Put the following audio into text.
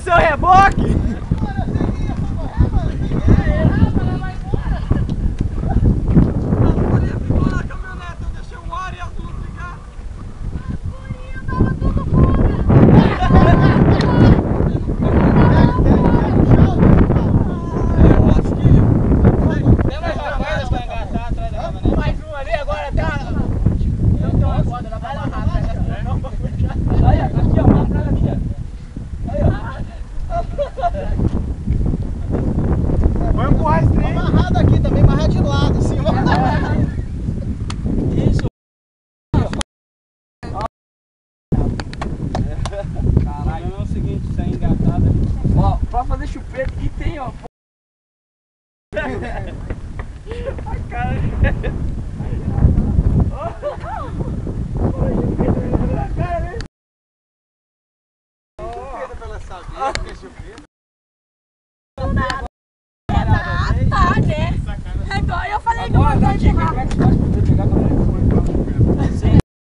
ser o reboque? Um tá. Olha, aqui ó, Caralho, é o seguinte, isso é engatado. Ó, pra fazer chupeta aqui tem, ó. A cara. Ah, tá, né? É igual eu falei Agora é que pra poder pegar?